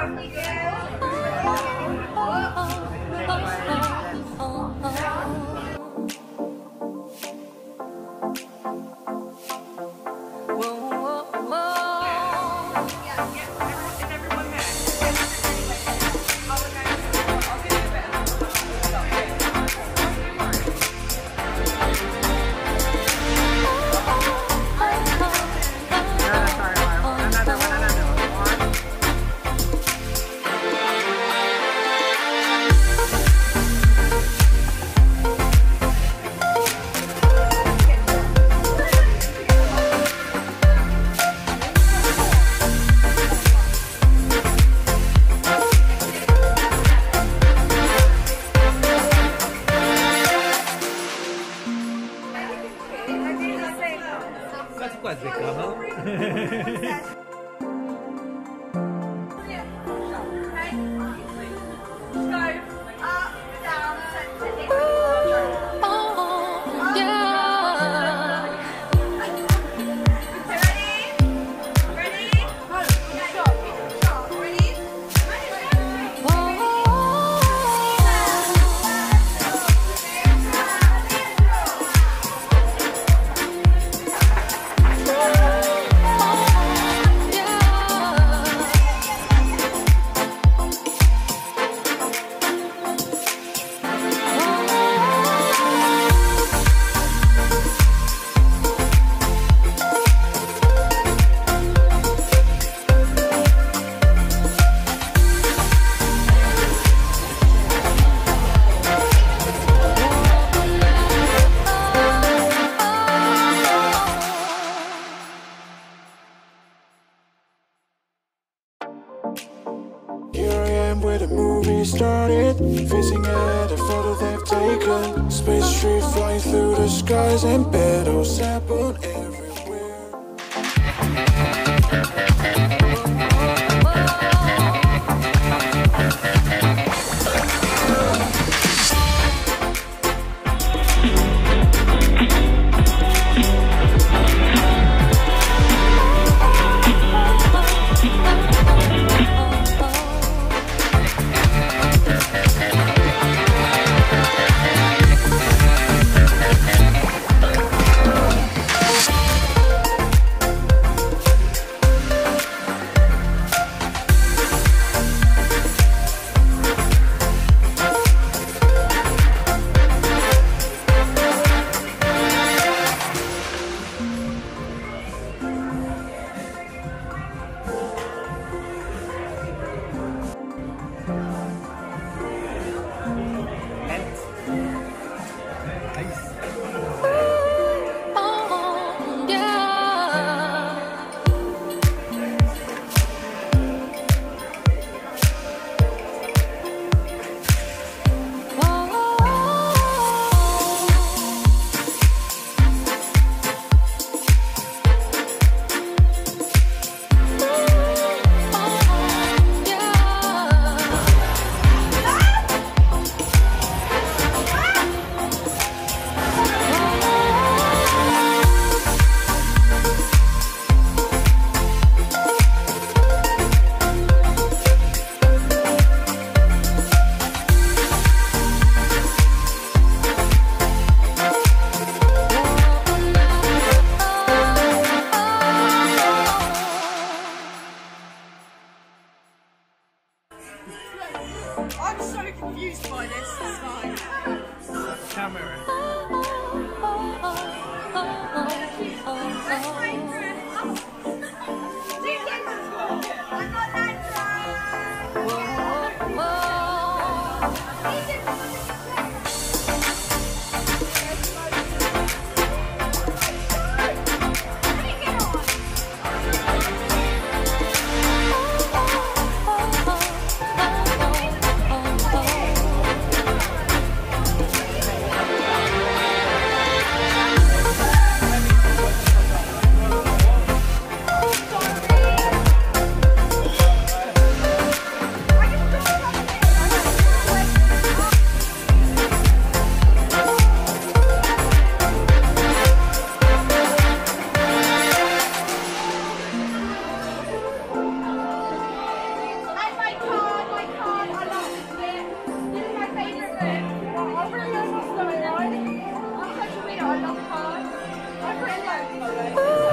Here we go. Movie started. Facing at a photo they've taken. Space tree flying through the skies and petals happen everywhere. Camera. Oh, oh, oh, oh, oh. oh, oh, oh I love cars. My friend likes photos.